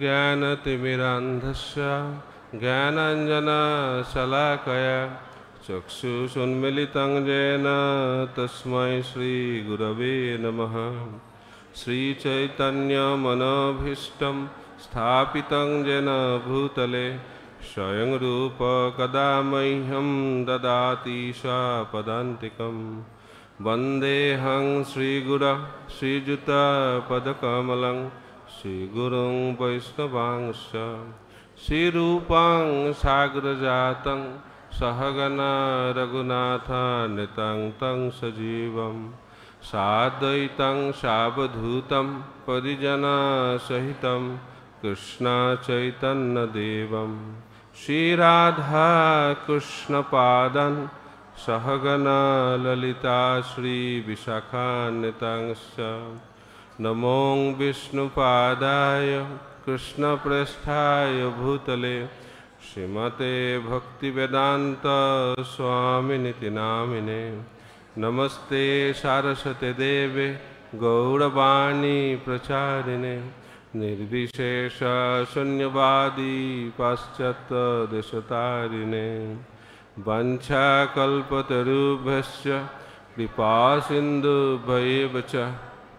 ज्ञानतिमिरान्धस्य ज्ञानाञ्जनशलाकया चक्षुषुन्मिलितं येन तस्मै श्रीगुरवे नमः। श्रीचैतन्यमनोभीष्टं स्थापितं येन भूतले स्वयं रूप कदा मह्यं ददाति स्वपदान्तिकं वन्देऽहं श्रीगुरः श्रीयुतपदकमलं श्रीगुरुं वैष्णवांश्च, श्रीरूपां साग्रजातं सहगना रघुनाथान्वितं तं सजीवं, साद्वैतं सावधूतं परिजनसहितं कृष्णचैतन्यदेवं, श्रीराधाकृष्णपादन् सहगना ललिता श्रीविशाखान्वितांश्च नमो विष्णुपादाय कृष्णप्रेष्ठाय भूतले श्रीमते भक्तिवेदान्तस्वामिनिति नामिने नमस्ते सारस्वते देवे गौरवाणी प्रचारिणे। निर्विशेषशून्यवादी पाश्चात्यदेशतारिणे वञ्छाकल्पतरुभ्यश्च कृपासिन्धुभ्यैव च।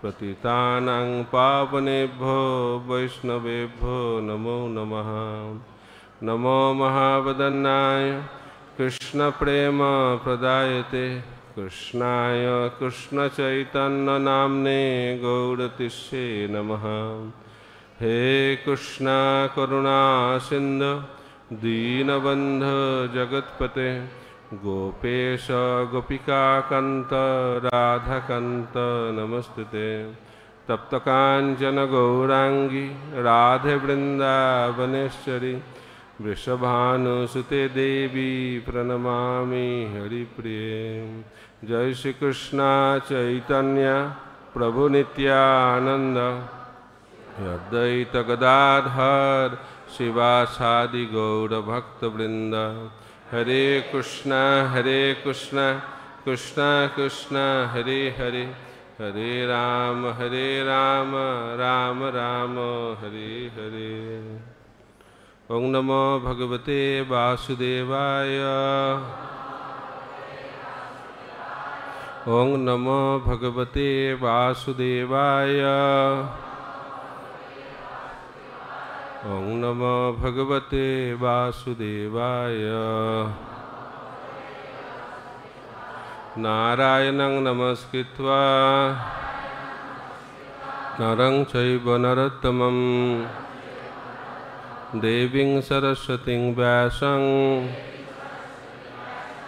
पतितानां पावनेभ्यो वैष्णवेभ्यो नमो नमः। नमो महावदन्नाय कृष्णप्रेमप्रदायते कृष्णाय कृष्णचैतन्यनाम्ने गौरतिष्ये नमः। हे कृष्णा करुणा सिन्धु दीनबन्ध जगत्पते। गोपेश गोपिकान्त राधकान्त, नमस्ते तप्तकाञ्चन गौराङ्गी राधे वृन्दावनेश्वरी वृषभानुसुते देवी, प्रणमामि हरिप्रिये। जय श्रीकृष्ण चैतन्य प्रभुनित्यानन्द यद्वैतगदाधर शिवासादि गौरभक्तवृन्द हरे कृष्ण हरे कृष्ण कृष्ण कृष्ण, हरे हरे। हरे राम हरे राम राम राम, हरे हरे। ॐ नमो भगवते वासुदेवाय। ॐ नमो भगवते वासुदेवाय। ॐ नमो भगवते वासुदेवाय। नारायणं नमस्कृत्वा नरं चैव नरोत्तमं देवीं सरस्वतीं व्यासं।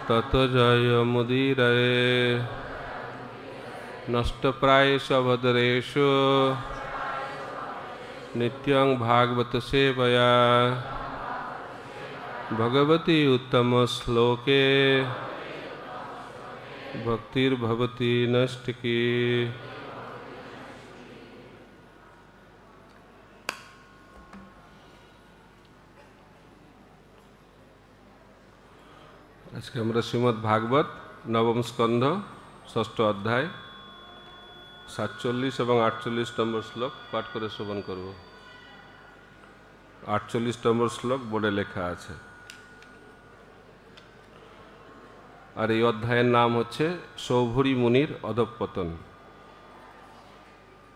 ततो जयमुदीरये नष्टप्रायशवदरेषु। नित्यं भागवतसेवया भगवती उत्तमश्लोके भक्तिर्भवती नष्टकी আজকে আমরা শ্রীমৎ ভাগবত নবম স্কন্ধ ষষ্ঠ অধ্যায় সাতচল্লিশ এবং আটচল্লিশ নম্বর শ্লোক পাঠ করে শ্রবণ করব। আটচল্লিশ নম্বর শ্লোক বোর্ডে লেখা আছে। আর এই অধ্যায়ের নাম হচ্ছে সৌভরী মুনির অধপতন।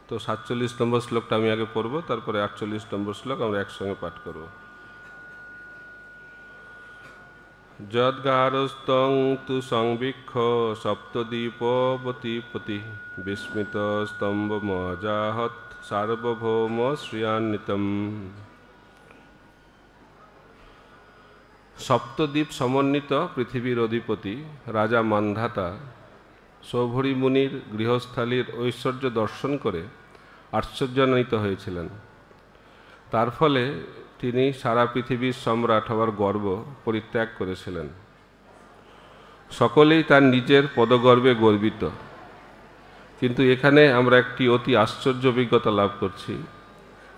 তো সাতচল্লিশ নম্বর শ্লোকটা আমি আগে পড়ব, তারপরে আটচল্লিশ নম্বর শ্লোক আমরা একসঙ্গে পাঠ করব। যদ্গারস্তং তু সংবীক্ষ সপ্তদ্বীপবতীপতি বিস্মিত স্তম্ভমজাহৎ সার্বভৌম শ্রিয়ান্বিতম। সপ্তদ্বীপ সমন্বিত পৃথিবীর অধিপতি রাজা মান্ধাতা মুনির গৃহস্থালীর ঐশ্বর্য দর্শন করে আশ্চর্যান্বিত হয়েছিলেন। তার ফলে তিনি সারা পৃথিবীর সম্রাট হওয়ার গর্ব পরিত্যাগ করেছিলেন। সকলেই তার নিজের পদগর্বে গর্বিত। কিন্তু এখানে আমরা একটি অতি আশ্চর্য অভিজ্ঞতা লাভ করছি,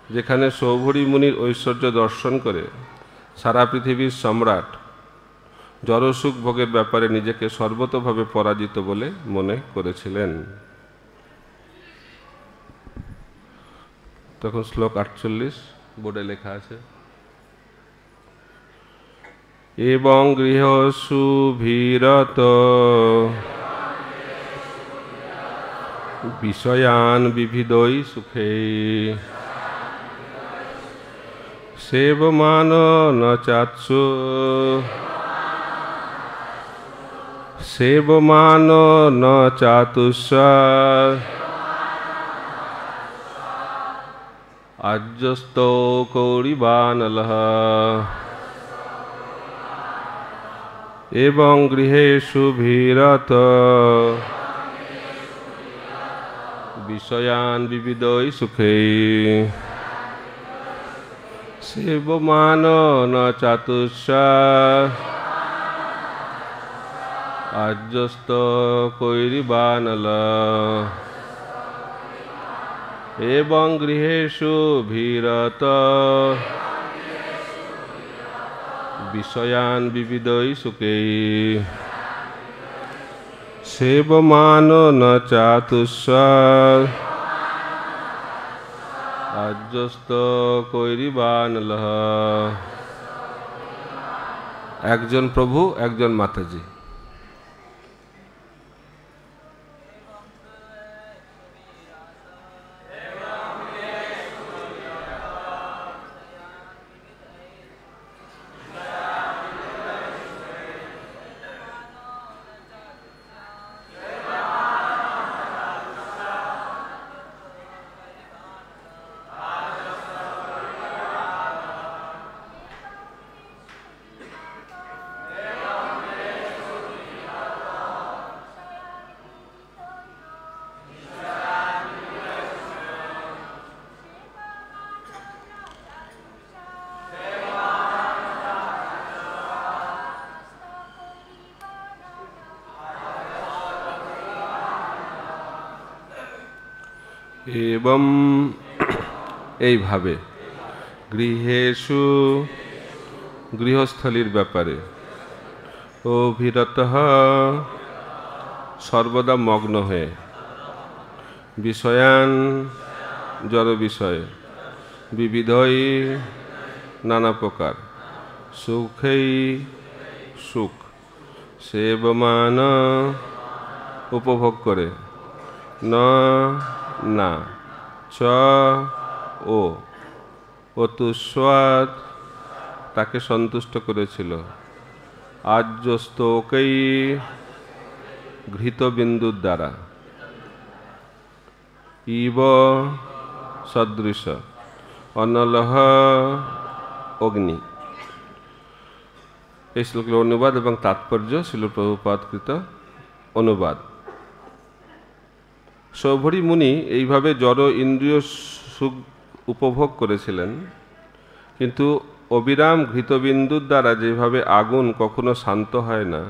যেখানে সৌভরী মুনির ঐশ্বর্য দর্শন করে সারা পৃথিবীর সম্রাট জড়সুখ ভোগের ব্যাপারে নিজেকে সর্বতভাবে পরাজিত বলে মনে করেছিলেন। তখন শ্লোক আটচল্লিশ বোর্ডে লেখা আছে এবং গৃহ সুভীরত বিষয়ান বিবিধই সুখে। সেবমান ন চাৎসু সেবমান ন চাতুষ আজ্যস্ত কৌরিবানলহ। এবং গৃহেষু ভীরত। বিষয়ান বিবিধই সুখে। সেবমান ন চাতুষা আজ্যস্ত কৈরিবানল এবং গৃহেষু ভীরত। বিষয়ান বিবিধই সুখে। সেবমান ন চাতুস্বর আর্যস্ত কৈরিবান একজন প্রভু একজন মাতাজি। এবং এইভাবে গৃহেশু গৃহস্থলীর ব্যাপারে অভিরত সর্বদা মগ্ন হয়ে বিষয়ান জড় বিষয়ে বিবিধই নানা প্রকার সুখেই সুখ সেবমান উপভোগ করে। ন না। চ, ও। অতুস্বাদ তাকে সন্তুষ্ট করেছিল। আর্যস্তকেই ঘৃতবিন্দুর দ্বারা। ইব সদৃশ, অনলহ অগ্নি। এই শ্লোকের অনুবাদ এবং তাৎপর্য শিলপ্রভুপাতকৃত অনুবাদ। সৌভরী মুনি এইভাবে জড় ইন্দ্রিয় সুখ উপভোগ করেছিলেন, কিন্তু অবিরাম ঘৃতবিন্দুর দ্বারা যেভাবে আগুন কখনো শান্ত হয় না,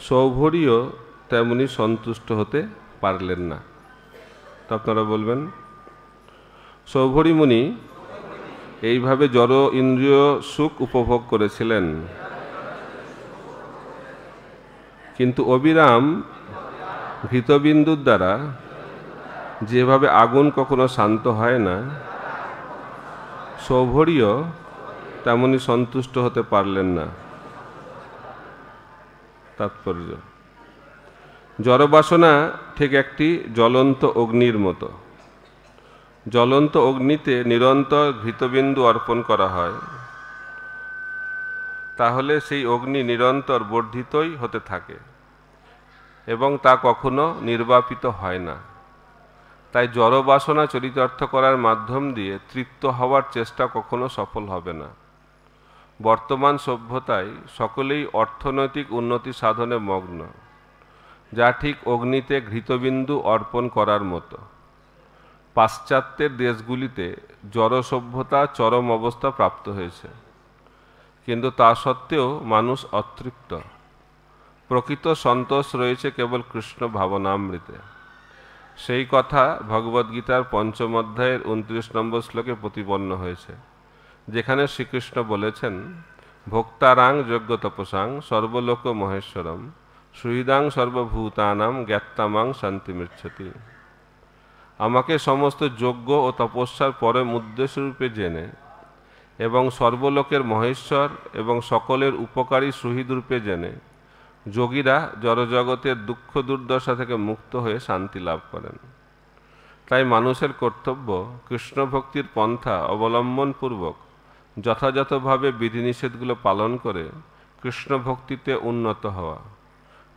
সৌভরীও তেমনি সন্তুষ্ট হতে পারলেন না। তো আপনারা বলবেন, সৌভরী মুনি এইভাবে জড় ইন্দ্রিয় সুখ উপভোগ করেছিলেন, কিন্তু অবিরাম ঘৃতবিন্দুর দ্বারা যেভাবে আগুন কখনো শান্ত হয় না, সৌভরীয় তেমনি সন্তুষ্ট হতে পারলেন না। তাৎপর্য। জড়বাসনা ঠিক একটি জ্বলন্ত অগ্নির মতো। জ্বলন্ত অগ্নিতে নিরন্তর ঘৃতবিন্দু অর্পণ করা হয়। তাহলে সেই অগ্নি নিরন্তর বর্ধিতই হতে থাকে। এবং তা কখনো নির্বাপিত হয় না। তাই জড়বাসনা চরিতার্থ করার মাধ্যম দিয়ে তৃপ্ত হওয়ার চেষ্টা কখনো সফল হবে না। বর্তমান সভ্যতায় সকলেই অর্থনৈতিক উন্নতি সাধনে মগ্ন, যা ঠিক অগ্নিতে ঘৃতবিন্দু অর্পণ করার মতো। পাশ্চাত্যের দেশগুলিতে জড় সভ্যতা চরম অবস্থা প্রাপ্ত হয়েছে, কিন্তু তা সত্ত্বেও মানুষ অতৃপ্ত। প্রকৃত সন্তোষ রয়েছে কেবল কৃষ্ণ ভাবনামৃতে। সেই কথা ভগবদ্গীতার পঞ্চম অধ্যায়ের উনত্রিশ নম্বর শ্লোকে প্রতিপন্ন হয়েছে, যেখানে শ্রীকৃষ্ণ বলেছেন, ভোক্তারাং যোগ্য তপসাং সর্বলোক মহেশ্বরম, সুহৃদাং সর্বভূতানাম জ্ঞাত্তামাং শান্তি মৃচ্ছতি আমাকে সমস্ত যোগ্য ও তপস্যার পরম উদ্দেশ্যরূপে জেনে এবং সর্বলোকের মহেশ্বর এবং সকলের উপকারী শহীদরূপে জেনে যোগীরা জড়জগতের দুঃখ দুর্দশা থেকে মুক্ত হয়ে শান্তি লাভ করেন। তাই মানুষের কর্তব্য কৃষ্ণ ভক্তির পন্থা অবলম্বনপূর্বক যথাযথভাবে বিধিনিষেধগুলো পালন করে কৃষ্ণ ভক্তিতে উন্নত হওয়া।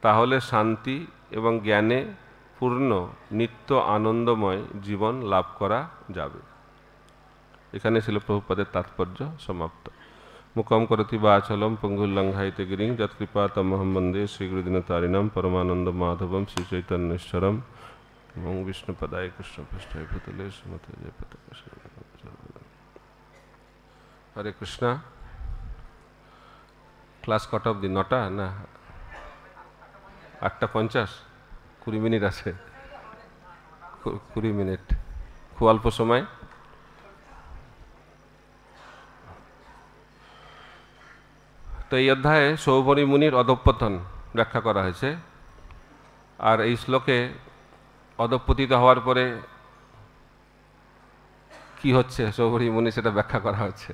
তাহলে শান্তি এবং জ্ঞানে পূর্ণ নিত্য আনন্দময় জীবন লাভ করা যাবে। এখানে ছিল প্রভুপাদের তাৎপর্য সমাপ্ত। আচলম পঙ্গুল্লঙ্ঘাইতে গিরিং যৎকৃপা তমহম বন্দে শ্রীগুরুদিন তারিণম পরমানন্দ শ্রী চৈতন্যশ্বরম এবং বিষ্ণুপদায় কৃষ্ণ পৃষ্ঠায় ভূতলে শ্রীমতী হরে কৃষ্ণা ক্লাস কট অফ দি নটা না আটটা পঞ্চাশ কুড়ি মিনিট আছে কুড়ি মিনিট খুব অল্প সময় তো এই অধ্যায়ে সৌভরী মুনির অধপতন ব্যাখ্যা করা হয়েছে। আর এই শ্লোকে অধপতিত হওয়ার পরে কি হচ্ছে? সৌভরী মুনি সেটা ব্যাখ্যা করা হচ্ছে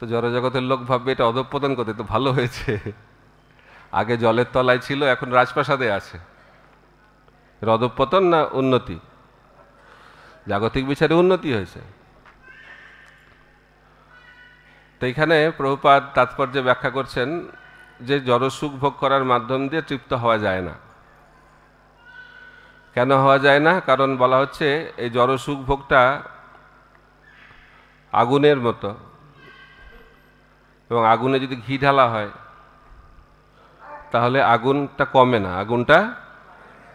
তো জড়জগতের লোক ভাববে এটা অধপতন করতে তো ভালো হয়েছে। আগে জলের তলায় ছিল, এখন রাজপ্রাসাদে আছে। রদপতন না উন্নতি? জাগতিক বিচারে উন্নতি হয়েছে। তো এখানে প্রভুপাদ তাৎপর্য ব্যাখ্যা করছেন যে জড়সুখ ভোগ করার মাধ্যম দিয়ে তৃপ্ত হওয়া যায় না। কেন হওয়া যায় না? কারণ বলা হচ্ছে এই জড়সুখ ভোগটা আগুনের মতো। এবং আগুনে যদি ঘি ঢালা হয়, তাহলে আগুনটা কমে না, আগুনটা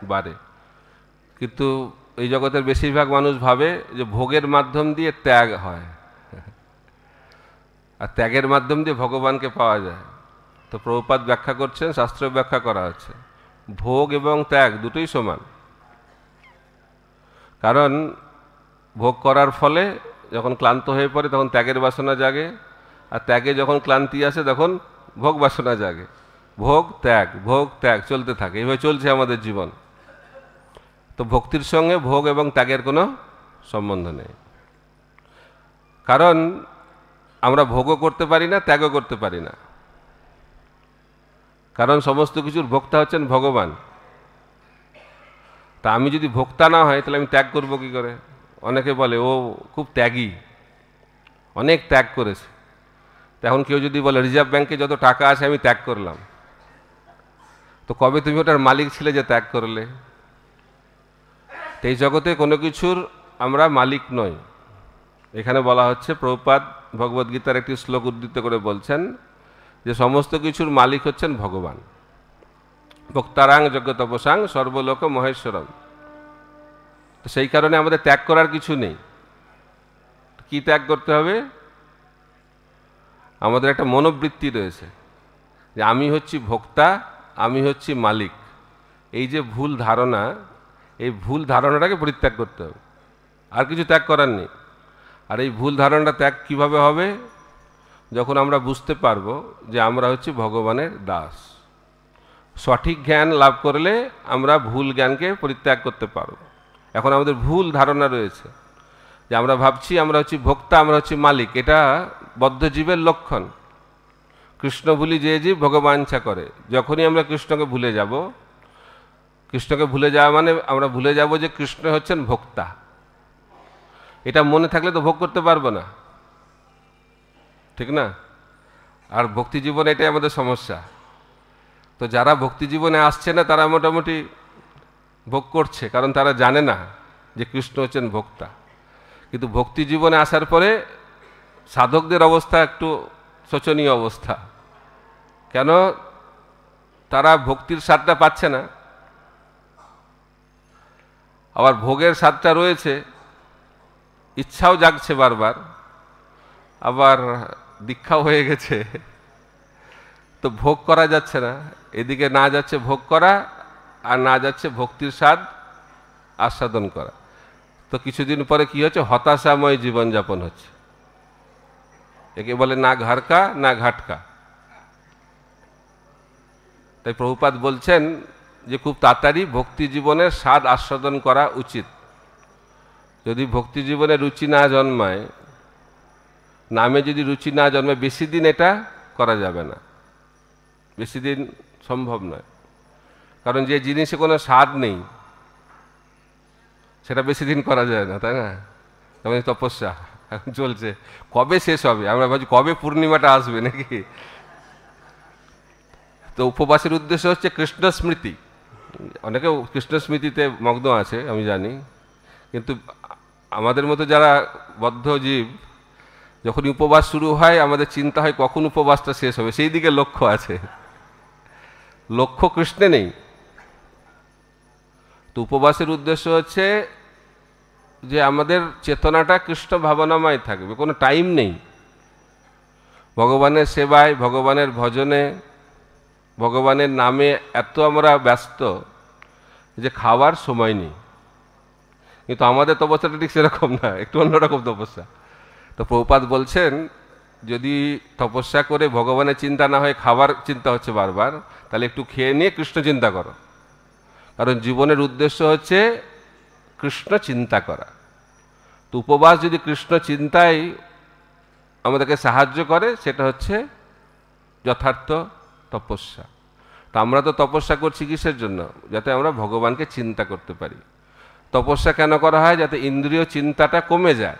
বাড়ে। কিন্তু এই জগতের বেশিরভাগ মানুষ ভাবে যে ভোগের মাধ্যম দিয়ে ত্যাগ হয়। আর ত্যাগের মাধ্যম দিয়ে ভগবানকে পাওয়া যায়। তো প্রভুপাত ব্যাখ্যা করছেন, শাস্ত্র ব্যাখ্যা করা হচ্ছে ভোগ এবং ত্যাগ দুটোই সমান। কারণ ভোগ করার ফলে যখন ক্লান্ত হয়ে পড়ে তখন ত্যাগের বাসনা জাগে, আর ত্যাগে যখন ক্লান্তি আসে তখন ভোগ বাসনা জাগে। ভোগ, ত্যাগ ভোগ, ত্যাগ চলতে থাকে এভাবে চলছে আমাদের জীবন। তো ভক্তির সঙ্গে ভোগ এবং ত্যাগের কোনো সম্বন্ধ নেই। কারণ আমরা ভোগও করতে পারি না, ত্যাগও করতে পারি না। কারণ সমস্ত কিছুর ভোক্তা হচ্ছেন ভগবান। তা আমি যদি ভোক্তা না হয়, তাহলে আমি ত্যাগ করব কি করে? অনেকে বলে, ও খুব ত্যাগী। অনেক ত্যাগ করেছে। এখন কেউ যদি বলে, রিজার্ভ ব্যাংকে যত টাকা আছে, আমি ত্যাগ করলাম। তো কবে তুমি ওটার মালিক ছিলে যে ত্যাগ করলে? এই জগতে কোনো কিছুর আমরা মালিক নই। এখানে বলা হচ্ছে, প্রভুপাদ ভগবদ্গীতার একটি শ্লোক উদ্ধৃত করে বলছেন যে সমস্ত কিছুর মালিক হচ্ছেন ভগবান। ভক্তারাং যজ্ঞ তপসাং সর্বলোক মহেশ্বরম। তো সেই কারণে আমাদের ত্যাগ করার কিছু নেই। কি ত্যাগ করতে হবে? আমাদের একটা মনোবৃত্তি রয়েছে যে আমি হচ্ছি ভোক্তা, আমি হচ্ছি মালিক। এই যে ভুল ধারণা, এই ভুল ধারণাটাকে পরিত্যাগ করতে হবে। আর কিছু ত্যাগ করার নেই। আর এই ভুল ধারণাটা ত্যাগ কীভাবে হবে? যখন আমরা বুঝতে পারব যে আমরা হচ্ছি ভগবানের দাস। সঠিক জ্ঞান লাভ করলে আমরা ভুল জ্ঞানকে পরিত্যাগ করতে পারব। এখন আমাদের ভুল ধারণা রয়েছে যে আমরা ভাবছি আমরা হচ্ছি ভোক্তা, আমরা হচ্ছি মালিক। এটা বদ্ধজীবের লক্ষণ। কৃষ্ণ ভুলি যে জীব ভগবানছা করে। যখনই আমরা কৃষ্ণকে ভুলে যাব, কৃষ্ণকে ভুলে যাওয়া মানে আমরা ভুলে যাব যে কৃষ্ণ হচ্ছেন ভোক্তা। এটা মনে থাকলে তো ভোগ করতে পারব না। ঠিক না? আর ভক্তি জীবনে এটাই আমাদের সমস্যা। তো যারা ভক্তি জীবনে আসছে না, তারা মোটামুটি ভোগ করছে, কারণ তারা জানে না যে কৃষ্ণ হচ্ছেন ভোক্তা। কিন্তু ভক্তি জীবনে আসার পরে সাধকদের অবস্থা একটু শোচনীয় অবস্থা। কেন? তারা ভক্তির স্বাদটা পাচ্ছে না। আবার ভোগের স্বাদটা রয়েছে। ইচ্ছাও জাগছে বারবার, আবার দীক্ষাও হয়ে গেছে। তো ভোগ করা যাচ্ছে না। এদিকে না যাচ্ছে ভোগ করা আর না যাচ্ছে ভক্তির স্বাদ আস্বাদন করা। তো কিছুদিন পরে কি হচ্ছে? হতাশাময় জীবনযাপন হচ্ছে। একে বলে না ঘাড়কা, না ঘাটকা। তাই প্রভুপাত বলছেন যে খুব তাড়াতাড়ি ভক্তি জীবনের স্বাদ আস্বাদন করা উচিত। যদি ভক্তি জীবনে রুচি না জন্মায়, নামে যদি রুচি না জন্মায়, বেশি দিন এটা করা যাবে না। বেশি দিন সম্ভব নয়। কারণ যে জিনিসে কোনো স্বাদ নেই, সেটা বেশি দিন করা যায় না, তাই না? যেমন তপস্যা এখন চলছে। কবে শেষ হবে? আমরা ভাবছি, কবে পূর্ণিমাটা আসবে নাকি? তো উপবাসের উদ্দেশ্য হচ্ছে কৃষ্ণ স্মৃতি। অনেকে কৃষ্ণ স্মৃতিতে মগ্ন আছে, আমি জানি। কিন্তু আমাদের মতো যারা বদ্ধ জীব যখন উপবাস শুরু হয়, আমাদের চিন্তা হয় কখন উপবাসটা শেষ হবে। সেই দিকে লক্ষ্য আছে। লক্ষ্য কৃষ্ণে নেই। তো উপবাসের উদ্দেশ্য হচ্ছে যে আমাদের চেতনাটা কৃষ্ণ ভাবনাময় থাকবে, কোনো টাইম নেই। ভগবানের সেবায়, ভগবানের ভজনে, ভগবানের নামে এত আমরা ব্যস্ত যে খাওয়ার সময় নেই। কিন্তু আমাদের তপস্যাটা ঠিক সেরকম না, একটু অন্যরকম তপস্যা। তো প্রভুপাত বলছেন, যদি তপস্যা করে ভগবানের চিন্তা না হয়, খাবার চিন্তা হচ্ছে বারবার, তাহলে একটু খেয়ে নিয়ে কৃষ্ণ চিন্তা করো। কারণ জীবনের উদ্দেশ্য হচ্ছে কৃষ্ণ চিন্তা করা। তো উপবাস যদি কৃষ্ণ চিন্তায় আমাদেরকে সাহায্য করে, সেটা হচ্ছে যথার্থ তপস্যা। তো আমরা তো তপস্যা করছি কিসের জন্য? যাতে আমরা ভগবানকে চিন্তা করতে পারি। তপস্যা কেন করা হয়? যাতে ইন্দ্রিয় চিন্তাটা কমে যায়।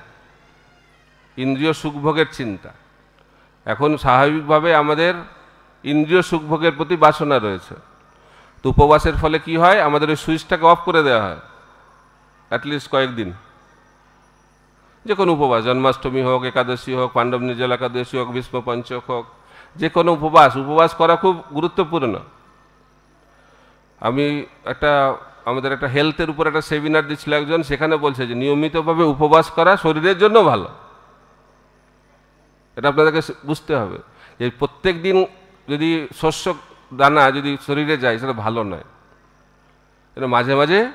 ইন্দ্রিয় সুখভোগের চিন্তা। এখন স্বাভাবিকভাবে আমাদের ইন্দ্রিয় সুখভোগের প্রতি বাসনা রয়েছে। তো উপবাসের ফলে কি হয়? আমাদের ওই সুইচটাকে অফ করে দেওয়া হয়। অ্যাটলিস্ট কয়েকদিন। যে কোনো উপবাস, জন্মাষ্টমী হোক, একাদশী হোক, পাণ্ডব নির্জল একাদশী হোক, ভীষ্ম পঞ্চক হোক যে কোনো উপবাস। উপবাস করা খুব গুরুত্বপূর্ণ। আমি একটা আমাদের একটা হেলথের উপর একটা সেমিনার দিচ্ছিল একজন, সেখানে বলছে যে নিয়মিতভাবে উপবাস করা শরীরের জন্য ভালো। এটা আপনাদেরকে বুঝতে হবে। যে প্রত্যেক দিন যদি শস্য দানা যদি শরীরে যায়, সেটা ভালো নয়। এটা মাঝে মাঝে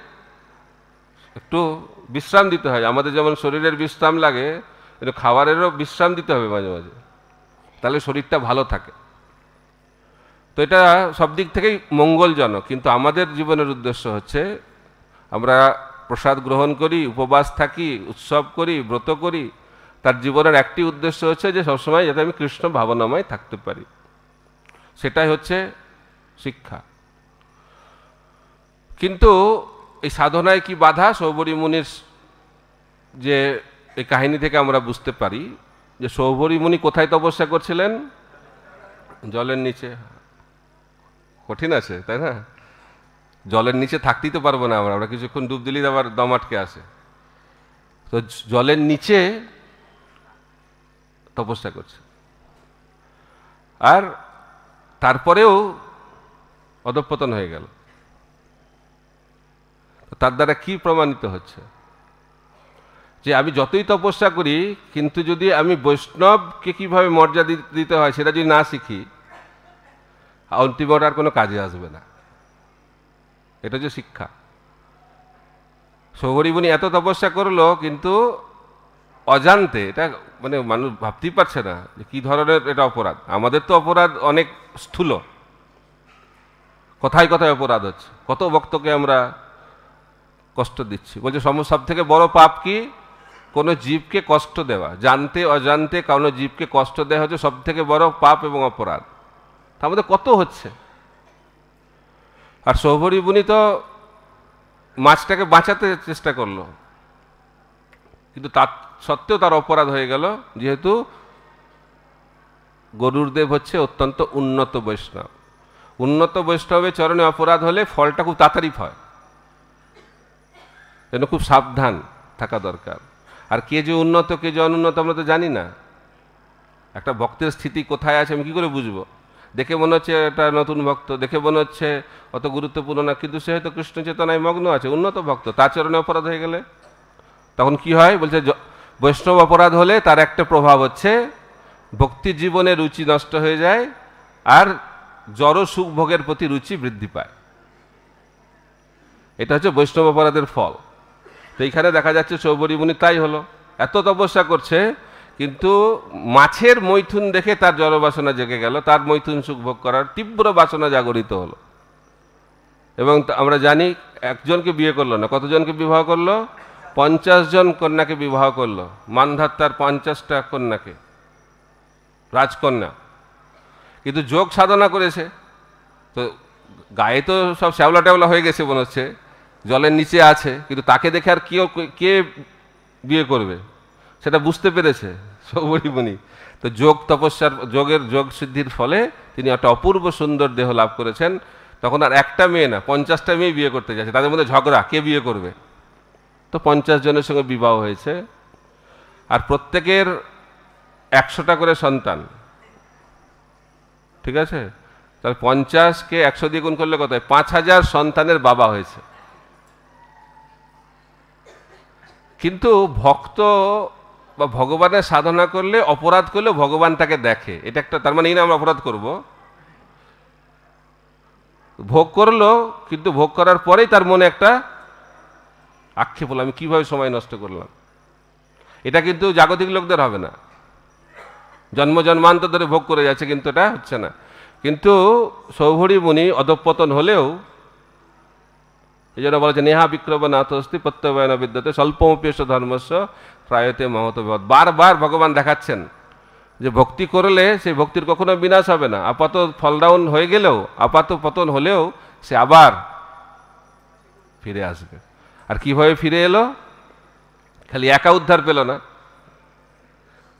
একটু বিশ্রাম দিতে হয়। আমাদের যেমন শরীরের বিশ্রাম লাগে, এটা খাবারেরও বিশ্রাম দিতে হবে মাঝে মাঝে। তাহলে শরীরটা ভালো থাকে। তো এটা সব দিক থেকেই মঙ্গলজনক, কিন্তু আমাদের জীবনের উদ্দেশ্য হচ্ছে আমরা প্রসাদ গ্রহণ করি, উপবাস থাকি, উৎসব করি, ব্রত করি। তার জীবনের একটি উদ্দেশ্য হচ্ছে যে সবসময় যাতে আমি কৃষ্ণ ভাবনাময় থাকতে পারি। সেটাই হচ্ছে শিক্ষা। কিন্তু এই সাধনায় কি বাধা? সৌবরী মুনির যে এই কাহিনী থেকে আমরা বুঝতে পারি যে সৌবরী মুনি কোথায় তপস্যা করছিলেন? জলের নিচে। কঠিন আছে, তাই না? জলের নিচে থাকতেই তো পারব না আমরা আমরা কিছুক্ষণ ডুব দিলেই আবার দম আটকে আসে তো জলের নিচে তপস্যা করছে। আর তারপরেও অধপতন হয়ে গেল। তার দ্বারা কি প্রমাণিত হচ্ছে? যে আমি যতই তপস্যা করি, কিন্তু যদি আমি বৈষ্ণবকে কীভাবে মর্যাদা দিতে হয়, সেটা যদি না শিখি অন্তিম আর কোনো কাজে আসবে না। এটা হচ্ছে শিক্ষা। সৌগরীবনী এত তপস্যা করল, কিন্তু অজান্তে, এটা মানে মানুষ ভাবতেই পারছে না যে কী ধরনের এটা অপরাধ। আমাদের তো অপরাধ অনেক স্থূল। কথায় কথায় অপরাধ হচ্ছে। কত ভক্তকে আমরা কষ্ট দিচ্ছি। বলছে সব থেকে বড় পাপ কি? কোনো জীবকে কষ্ট দেওয়া। জানতে, অজান্তে কোনো জীবকে কষ্ট দেওয়া হচ্ছে সব থেকে বড় পাপ এবং অপরাধ। তার মধ্যে কত হচ্ছে? আর সৌভরী বুনি তো মাছটাকে বাঁচাতে চেষ্টা করল। কিন্তু তার সত্ত্বেও তার অপরাধ হয়ে গেল, যেহেতু গরুর দেব হচ্ছে অত্যন্ত উন্নত বৈষ্ণব। উন্নত বৈষ্ণবের চরণে অপরাধ হলে ফলটা খুব তাড়াতাড়ি হয়। যেন খুব সাবধান থাকা দরকার। আর কে যে উন্নত, কে যে অনুন্নত আমরা তো জানি না। একটা ভক্তের স্থিতি কোথায় আছে আমি কী করে বুঝব? দেখে মনে হচ্ছে এটা নতুন ভক্ত, দেখে মনে হচ্ছে অত গুরুত্বপূর্ণ না, কিন্তু সে হয়তো কৃষ্ণ চেতনায় মগ্ন আছে, উন্নত ভক্ত, তার চরণে অপরাধ হয়ে গেলে। তখন কি হয়? বলছে বৈষ্ণব অপরাধ হলে তার একটা প্রভাব হচ্ছে, ভক্তি জীবনে রুচি নষ্ট হয়ে যায় আর জড় সুখ ভোগের প্রতি রুচি বৃদ্ধি পায়। এটা হচ্ছে বৈষ্ণব অপরাধের ফল। তো এইখানে দেখা যাচ্ছে চৌবরী মুনি তাই হলো। এত তপস্যা করছে কিন্তু মাছের মৈথুন দেখে তার জড়বাসনা জেগে গেল, তার মৈথুন সুখ ভোগ করার তীব্র বাসনা জাগরিত হলো। এবং আমরা জানি একজনকে বিয়ে করল না, কতজনকে বিবাহ করল? পঞ্চাশ জন কন্যাকে বিবাহ করল মানধার তার পঞ্চাশটা কন্যাকে, রাজকন্যা। কিন্তু যোগ সাধনা করেছে। তো গায়ে তো সব শ্যাওলা ট্যাওলা হয়ে গেছে মনে হচ্ছে, জলের নিচে আছে, কিন্তু তাকে দেখে আর কেউ কে বিয়ে করবে? সেটা বুঝতে পেরেছে সৌবরী তো যোগ তপস্যার, যোগের যোগ সিদ্ধির ফলে তিনি একটা অপূর্ব সুন্দর দেহ লাভ করেছেন। তখন আর একটা মেয়ে না, পঞ্চাশটা মেয়ে বিয়ে করতে যাচ্ছে তাদের মধ্যে ঝগড়া, কে বিয়ে করবে? তো পঞ্চাশ জনের সঙ্গে বিবাহ হয়েছে। আর প্রত্যেকের একশোটা করে সন্তান। ঠিক আছে? তাহলে পঞ্চাশকে একশো দিয়ে গুণ করলে কত হয়? পাঁচ হাজার সন্তানের বাবা হয়েছে। কিন্তু ভক্ত বা ভগবানের সাধনা করলে, অপরাধ করলে ভগবান তাকে দেখে। এটা একটা, তার মানে এই না আমরা অপরাধ করব। ভোগ করল, কিন্তু ভোগ করার পরেই তার মনে একটা আক্ষেপ হলো, আমি কীভাবে সময় নষ্ট করলাম? এটা কিন্তু জাগতিক লোকদের হবে না। জন্ম জন্মান্তর ধরে ভোগ করে যাচ্ছে, কিন্তু এটা হচ্ছে না। কিন্তু সৌভরী মুনি অধপতন হলেও, এই জন্য বলেছে নেহা বিক্রম নাথ অস্তি প্রত্যবয়ন বিদ্যতে, স্বল্পমপেশ ধর্মস্ব প্রায়তে মহত বিপদ বারবার ভগবান দেখাচ্ছেন যে ভক্তি করলে সেই ভক্তির কখনো বিনাশ হবে না। আপাত ফল ডাউন হয়ে গেলেও, আপাত পতন হলেও সে আবার ফিরে আসবে। আর কীভাবে ফিরে এলো? খালি একা উদ্ধার পেল না।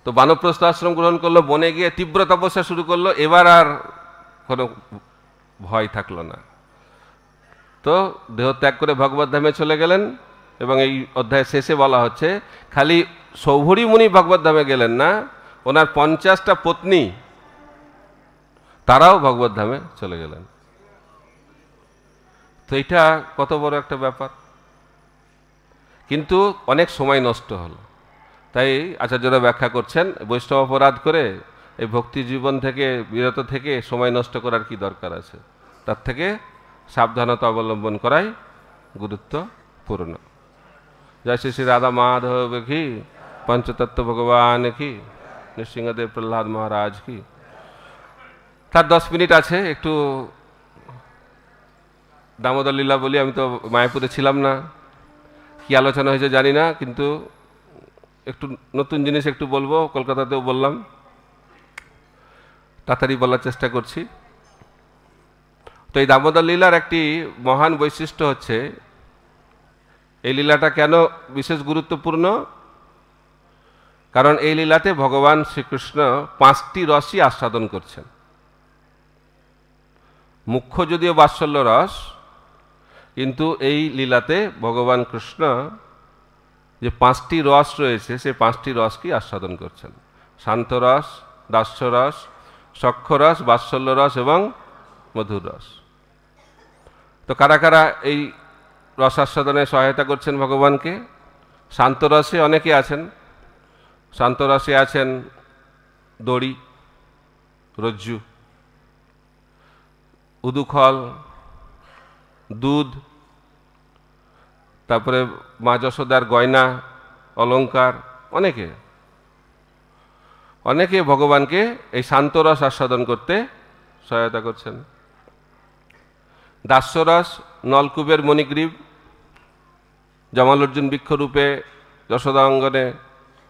তো বানপ্রস্থ আশ্রম গ্রহণ করল, বনে গিয়ে তীব্র তপস্যা শুরু করল, এবার আর কোনো ভয় থাকল না। তো দেহ ত্যাগ করে ভগবত ধামে চলে গেলেন। এবং এই অধ্যায়ের শেষে বলা হচ্ছে, খালি সৌভরী মুনি ভগবত ধামে গেলেন না, ওনার পঞ্চাশটা পত্নী, তারাও ভগবত ধামে চলে গেলেন। তো এটা কত বড় একটা ব্যাপার। কিন্তু অনেক সময় নষ্ট হলো। তাই আচার্যরা ব্যাখ্যা করছেন, বৈষ্ণব অপরাধ করে এই ভক্তি জীবন থেকে, বিরত থেকে সময় নষ্ট করার কি দরকার আছে? তার থেকে সাবধানতা অবলম্বন করাই গুরুত্বপূর্ণ। জয় শ্রী শ্রী রাধা মাধব কি পঞ্চতত্ত্ব ভগবান কি নৃসিংহদেব প্রহ্লাদ মহারাজ কি তার দশ মিনিট আছে একটু দামোদর লীলা বলি আমি তো মায়াপুরে ছিলাম না কি আলোচনা হয়েছে জানি না কিন্তু একটু নতুন জিনিস একটু বলব কলকাতাতেও বললাম তাড়াতাড়ি বলার চেষ্টা করছি। তো এই দামোদর লীলার একটি মহান বৈশিষ্ট্য হচ্ছে এই লীলাটা কেন বিশেষ গুরুত্বপূর্ণ? কারণ এই লীলাতে ভগবান শ্রীকৃষ্ণ পাঁচটি রসই আস্বাদন করছেন। মুখ্য যদিও বাৎসল্য রস, কিন্তু এই লীলাতে ভগবান কৃষ্ণ যে পাঁচটি রস রয়েছে সে পাঁচটি রসকেই আস্বাদন করছেন। শান্তরস দাস্যরস সক্ষরস বাৎসল্য রস এবং মধুর রস। তো কারা কারা এই রস আস্বাদনে সহায়তা করছেন ভগবানকে। শান্তরসে অনেকে আছেন। শান্তরসে আছেন দড়ি, রজ্জু, উদুখল, দুধ, তারপরে মা যশোদার গয়না অলঙ্কার অনেকে। অনেকে ভগবানকে এই শান্তরস আস্বাদন করতে সহায়তা করছেন। দাস্যরস নলকূপের মণিগ্রীব জামাল অর্জুন বৃক্ষরূপে যশোদা অঙ্গনে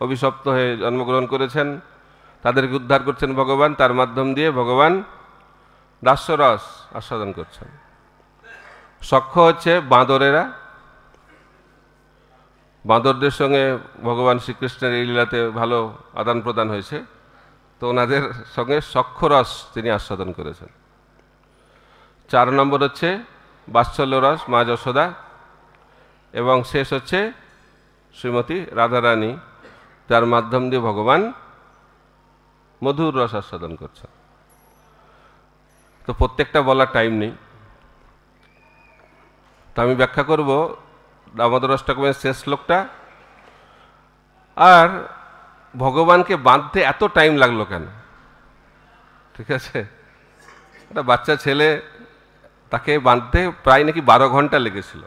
অভিশপ্ত হয়ে জন্মগ্রহণ করেছেন। তাদেরকে উদ্ধার করছেন ভগবান, তার মাধ্যম দিয়ে ভগবান দাস্যরস আস্বাদন করছেন। সক্ষ হচ্ছে বাঁদরেরা। বাঁদরদের সঙ্গে ভগবান শ্রীকৃষ্ণের এই লীলাতে ভালো আদান প্রদান হয়েছে। তো ওনাদের সঙ্গে সক্ষরস তিনি আস্বাদন করেছেন। চার নম্বর হচ্ছে বাৎসল্য রস মা যশোদা। এবং শেষ হচ্ছে শ্রীমতী রাধারানী। যার মাধ্যম দিয়ে ভগবান মধুর রস আস্বাদন করছেন। তো প্রত্যেকটা বলার টাইম নেই। তো আমি ব্যাখ্যা করব দামোদর অষ্টকমের শেষ শ্লোকটা। আর ভগবানকে বাঁধতে এত টাইম লাগল কেন? ঠিক আছে? একটা বাচ্চা ছেলে তাকে বাঁধতে প্রায় নাকি বারো ঘণ্টা লেগেছিল।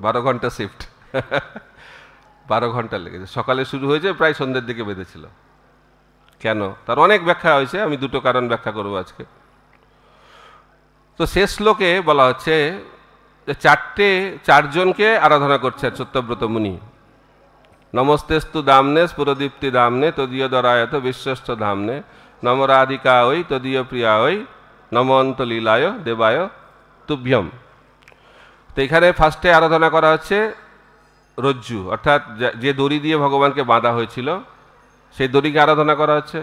বারো ঘণ্টা শিফট বারো ঘণ্টা লেগেছে। সকালে শুরু হয়েছে, প্রায় সন্ধ্যের দিকে বেঁধেছিল। কেন? তার অনেক ব্যাখ্যা হয়েছে, আমি দুটো কারণ ব্যাখ্যা করব আজকে। তো শেষ শ্লোকে বলা হচ্ছে যে চারটে, চারজনকে আরাধনা করছে সত্যব্রত মুনি। নমস্তেস্তু দামনে, স্ফুরদীপ্তি দামনে, তদীয় দরায়ত বিশ্বস্ত ধামনে নমরাধিকা ওই তদীয় প্রিয়া ওই নমন্ত লীলায় দেবায় তুভ্যম। তো এখানে ফার্স্টে আরাধনা করা হচ্ছে রজ্জু, অর্থাৎ যে দড়ি দিয়ে ভগবানকে বাঁধা হয়েছিল, সেই দড়িকে আরাধনা করা হচ্ছে।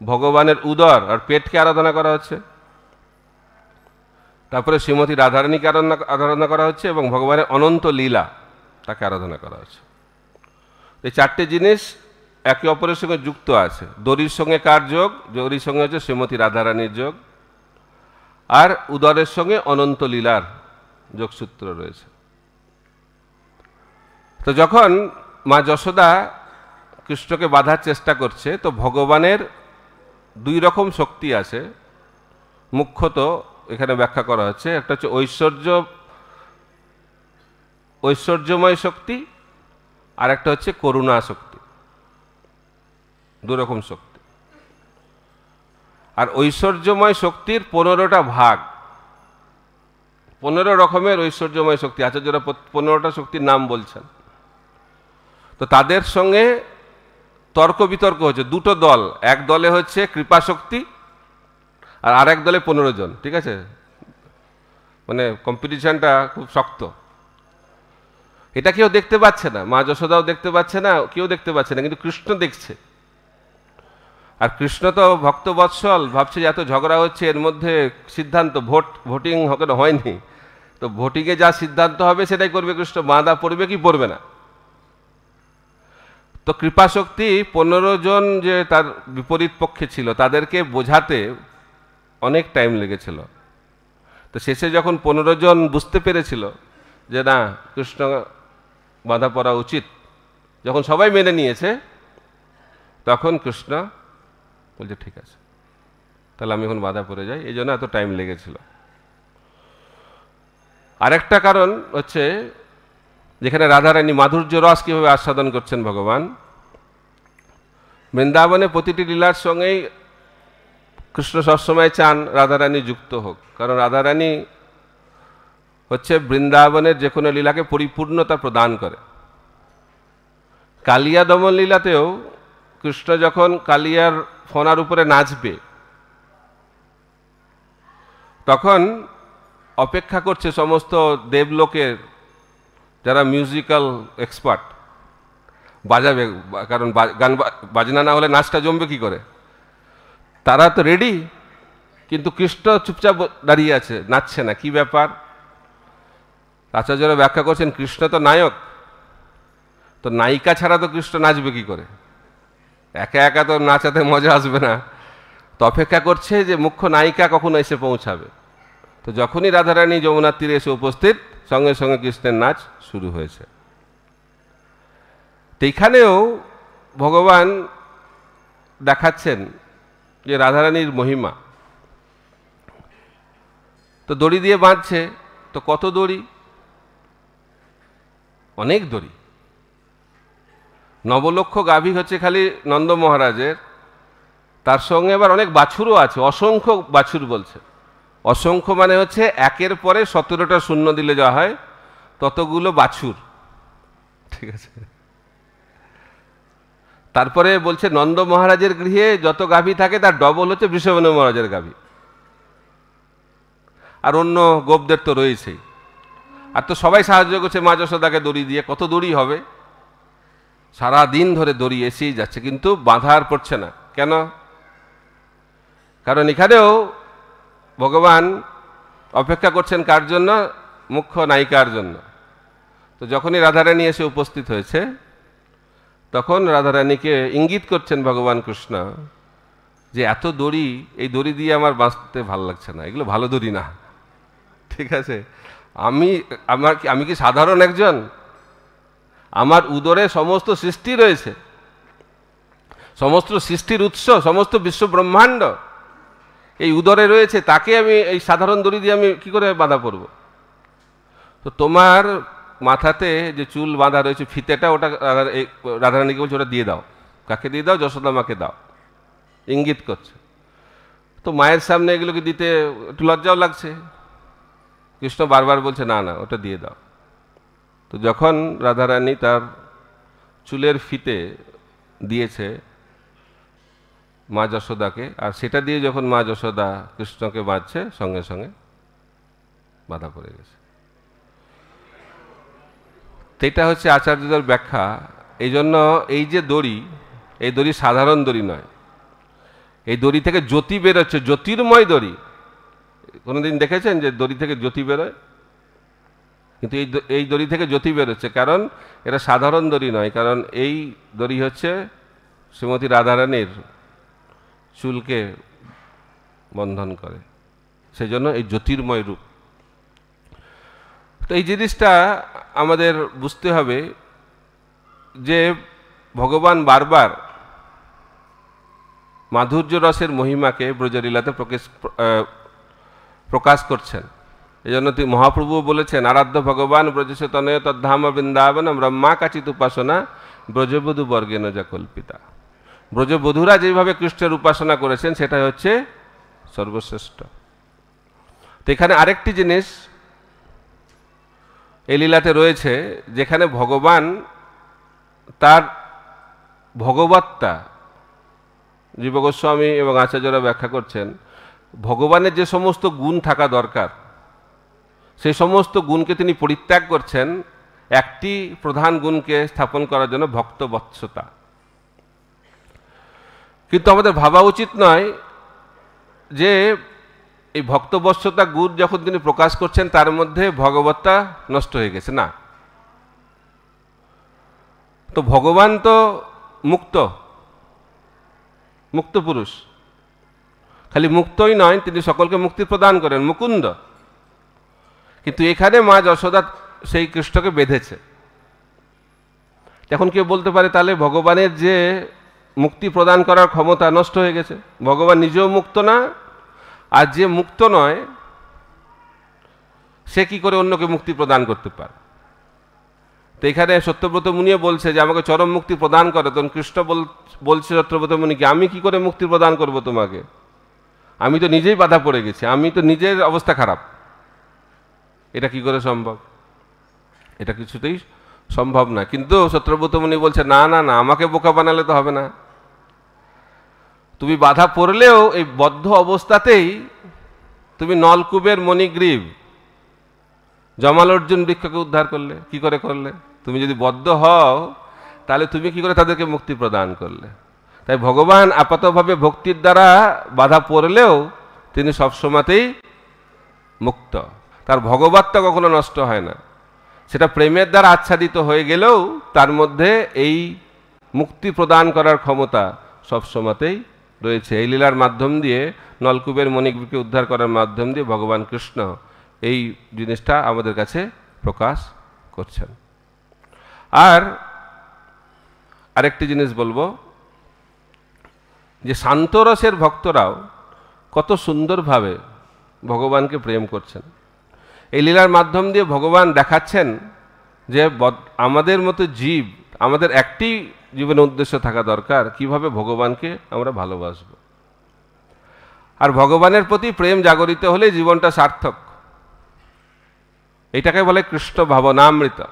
ভগবানের উদর আর পেটকে আরাধনা করা হচ্ছে। তারপরে শ্রীমতী রাধারানীকে আরাধনা আরাধনা করা হচ্ছে এবং ভগবানের অনন্ত লীলা তাকে আরাধনা করা হচ্ছে। এই চারটে জিনিস একে অপরের সঙ্গে যুক্ত আছে। দড়ির সঙ্গে কার যোগ? দড়ির সঙ্গে হচ্ছে শ্রীমতী রাধারানীর যোগ। আর উদরের সঙ্গে অনন্ত লীলার যোগসূত্র রয়েছে। তো যখন মা যশোদা কৃষ্ণকে বাঁধার চেষ্টা করছে, তো ভগবানের দুই রকম শক্তি আছে। মুখ্যত এখানে ব্যাখ্যা করা হচ্ছে, একটা হচ্ছে ঐশ্বর্য, ঐশ্বর্যময় শক্তি আর একটা হচ্ছে করুণা শক্তি। দু রকম শক্তি। আর ঐশ্বর্যময় শক্তির পনেরোটা ভাগ পনেরো রকমের ঐশ্বর্যময় শক্তি, আচার্যরা পনেরোটা শক্তির নাম বলছেন। তো তাদের সঙ্গে তর্ক বিতর্ক হচ্ছে, দুটো দল, এক দলে হচ্ছে কৃপা শক্তি আর আরেক দলে পনেরো জন, ঠিক আছে? মানে কম্পিটিশনটা খুব শক্ত। এটা কেউ দেখতে পাচ্ছে না, মা যশোদাও দেখতে পাচ্ছে না, কেউ দেখতে পাচ্ছে না, কিন্তু কৃষ্ণ দেখছে। আর কৃষ্ণ তো ভক্তবৎসল, ভাবছে যে এত ঝগড়া হচ্ছে, এর মধ্যে সিদ্ধান্ত, ভোট ভোটিং হয়নি। তো ভোটিংয়ে যা সিদ্ধান্ত হবে সেটাই করবে কৃষ্ণ বাঁধা পড়বে কি পড়বে না? তো কৃপাশক্তি পনেরো জন যে তার বিপরীত পক্ষে ছিল, তাদেরকে বোঝাতে অনেক টাইম লেগেছিল। তো শেষে যখন পনেরো জন বুঝতে পেরেছিল যে না, কৃষ্ণ বাঁধা পড়া উচিত, যখন সবাই মেনে নিয়েছে, তখন কৃষ্ণ বলছে, ঠিক আছে, তাহলে আমি এখন বাধা পড়ে যাই। এই জন্য এত টাইম লেগেছিল। আরেকটা কারণ হচ্ছে যেখানে রাধারানী মাধুর্য রস কীভাবে আস্বাদন করছেন ভগবান? বৃন্দাবনে প্রতিটি লীলার সঙ্গেই কৃষ্ণ সবসময় চান রাধারানী যুক্ত হোক। কারণ রাধারানী হচ্ছে বৃন্দাবনের যে কোনো লীলাকে পরিপূর্ণতা প্রদান করে। কালিয়া দমন লীলাতেও কৃষ্ণ যখন কালিয়ার ফোনার উপরে নাচবে, তখন অপেক্ষা করছে সমস্ত দেবলোকের যারা মিউজিক্যাল এক্সপার্ট বাজাবে, কারণ গান বাজনা না হলে নাচটা জমবে কি করে? তারা তো রেডি কিন্তু কৃষ্ণ চুপচাপ দাঁড়িয়ে আছে, নাচছে না, কি ব্যাপার? আচার্যরা ব্যাখ্যা করছেন, কৃষ্ণ তো নায়ক, তো নায়িকা ছাড়া তো কৃষ্ণ নাচবে কি করে? একা একা তো নাচাতে মজা আসবে না। তো অপেক্ষা করছে যে মুখ্য নায়িকা কখন এসে পৌঁছাবে। তো যখনই রাধারানী যমুনার তীরে এসে উপস্থিত, সঙ্গে সঙ্গে কৃষ্ণের নাচ শুরু হয়েছে। এইখানেও ভগবান দেখাচ্ছেন যে রাধারানীর মহিমা। তো দড়ি দিয়ে বাঁধছে, তো কত দড়ি? অনেক দড়ি। নবলক্ষ গাভী হচ্ছে খালি নন্দ মহারাজের, তার সঙ্গে আবার অনেক বাছুরও আছে, অসংখ্য বাছুর বলছে। অসংখ্য মানে হচ্ছে একের পরে সতেরোটা শূন্য দিলে যা হয়, ততগুলো বাছুর। ঠিক আছে? তারপরে বলছে, নন্দ মহারাজের গৃহে যত গাভী থাকে, তার ডবল হচ্ছে বৃষভনু মহারাজের গাভী। আর অন্য গোপদের তো রয়েছেই। আর তো সবাই সাহায্য করছে, মা যশোদাকে দড়ি দিয়ে, কত দড়ি হবে? সারা দিন ধরে দড়ি এসেই যাচ্ছে, কিন্তু বাঁধা আর পড়ছে না। কেন? কারণ এখানেও ভগবান অপেক্ষা করছেন কার জন্য? মুখ্য নায়িকার জন্য। তো যখনই রাধারানী এসে উপস্থিত হয়েছে, তখন রাধারানীকে ইঙ্গিত করছেন ভগবান কৃষ্ণ যে, এত দড়ি, এই দড়ি দিয়ে আমার বাঁচতে ভালো লাগছে না। এগুলো ভালো দড়ি না। ঠিক আছে? আমি, আমার আমি কি সাধারণ একজন? আমার উদরে সমস্ত সৃষ্টি রয়েছে। সমস্ত সৃষ্টির উৎস, সমস্ত বিশ্ব ব্রহ্মাণ্ড। এই উদরে রয়েছে, তাকে আমি এই সাধারণ দড়ি দিয়ে আমি কি করে বাঁধা পড়ব তো তোমার মাথাতে যে চুল বাঁধা রয়েছে, ফিতেটা ওটা রাধারানীকে বলছে, ওটা দিয়ে দাও। কাকে দিয়ে দাও? যশোদা মাকে দাও। ইঙ্গিত করছে। তো মায়ের সামনে এগুলোকে দিতে একটু লজ্জাও লাগছে। কৃষ্ণ বারবার বলছে, না না, ওটা দিয়ে দাও। তো যখন রাধারানী তার চুলের ফিতে দিয়েছে মা যশোদাকে, আর সেটা দিয়ে যখন মা যশোদা কৃষ্ণকে বাঁধছে, সঙ্গে সঙ্গে বাধা পড়ে গেছে। সেটা হচ্ছে আচার্যদের ব্যাখ্যা। এই জন্য এই যে দড়ি, এই দড়ি সাধারণ দড়ি নয়। এই দড়ি থেকে জ্যোতি বেরোচ্ছে, জ্যোতির্ময় দড়ি। কোনোদিন দেখেছেন যে দড়ি থেকে জ্যোতি বেরোয়? কিন্তু এই এই দড়ি থেকে জ্যোতি বেরোচ্ছে, কারণ এটা সাধারণ দড়ি নয়, কারণ এই দড়ি হচ্ছে শ্রীমতী রাধারানীর চুলকে বন্ধন করে। সেই জন্য এই জ্যোতির্ময় রূপ। তো এই জিনিসটা আমাদের বুঝতে হবে যে ভগবান বারবার মাধুর্য রসের মহিমাকে ব্রজলীলাতে প্রকাশ প্রকাশ করছেন। এই জন্য তিনি মহাপ্রভু বলেছেন, আরাধ্য ভগবান ব্রজস তদ্ধাম বৃন্দাবন ব্রহ্মা কাচিত উপাসনা ব্রজবধূ বর্গেন যা কল্পিতা। ব্রজবধূরা যেভাবে কৃষ্ণের উপাসনা করেছেন সেটা হচ্ছে সর্বশ্রেষ্ঠ। তো এখানে আরেকটি জিনিস এই লীলাতে রয়েছে, যেখানে ভগবান তার ভগবত্তা, জীবগোস্বামী এবং আচার্যরা ব্যাখ্যা করছেন, ভগবানের যে সমস্ত গুণ থাকা দরকার, সেই সমস্ত গুণকে তিনি পরিত্যাগ করছেন একটি প্রধান গুণকে স্থাপন করার জন্য ভক্তবৎসতা। কিন্তু আমাদের ভাবা উচিত নয় যে এই ভক্তবৎসতা গুণ যখন তিনি প্রকাশ করছেন, তার মধ্যে ভগবত্তা নষ্ট হয়ে গেছে। না। তো ভগবান তো মুক্ত মুক্ত পুরুষ। খালি মুক্তই নয়, তিনি সকলকে মুক্তি প্রদান করেন, মুকুন্দ। কিন্তু এখানে মা যশোদা সেই কৃষ্ণকে বেঁধেছে। এখন কেউ বলতে পারে, তাহলে ভগবানের যে মুক্তি প্রদান করার ক্ষমতা নষ্ট হয়ে গেছে। ভগবান নিজেও মুক্ত না, আর যে মুক্ত নয়, সে কি করে অন্যকে মুক্তি প্রদান করতে পারে? তো এখানে সত্যব্রত মুনিও বলছে যে, আমাকে চরম মুক্তি প্রদান করে। তখন কৃষ্ণ বলছে সত্যব্রত মুনিকে, আমি কি করে মুক্তি প্রদান করব তোমাকে? আমি তো নিজেই বাধা পড়ে গেছি, আমি তো নিজের অবস্থা খারাপ। এটা কি করে সম্ভব? এটা কিছুতেই সম্ভব না। কিন্তু সত্যব্রত মুনি বলছে, না না না, আমাকে বোকা বানালে তো হবে না। তুমি বাধা পড়লেও এই বদ্ধ অবস্থাতেই তুমি নলকূপের মণিগ্রীব জমাল অর্জুন বৃক্ষকে উদ্ধার করলে, কি করে করলে? তুমি যদি বদ্ধ হও, তাহলে তুমি কি করে তাদেরকে মুক্তি প্রদান করলে? তাই ভগবান আপাতভাবে ভক্তির দ্বারা বাধা পড়লেও তিনি সবসময়তেই মুক্ত। তার ভগবত্তা কখনো নষ্ট হয় না। সেটা প্রেমের দ্বারা আচ্ছাদিত হয়ে গেলেও তার মধ্যে এই মুক্তি প্রদান করার ক্ষমতা সবসময়তেই রয়েছে। এই লীলার মাধ্যম দিয়ে, নলকূপের মণিককে উদ্ধার করার মাধ্যম দিয়ে ভগবান কৃষ্ণ এই জিনিসটা আমাদের কাছে প্রকাশ করছেন। আর আরেকটি জিনিস বলব, যে শান্তরসের ভক্তরাও কত সুন্দরভাবে ভগবানকে প্রেম করছেন। এই লীলার মাধ্যম দিয়ে ভগবান দেখাচ্ছেন যে আমাদের মতো জীব, আমাদের একটি জীবনের উদ্দেশ্য থাকা দরকার, কীভাবে ভগবানকে আমরা ভালোবাসব। আর ভগবানের প্রতি প্রেম জাগরিত হলে জীবনটা সার্থক। এটাকে বলে কৃষ্ণ ভাবনামৃত।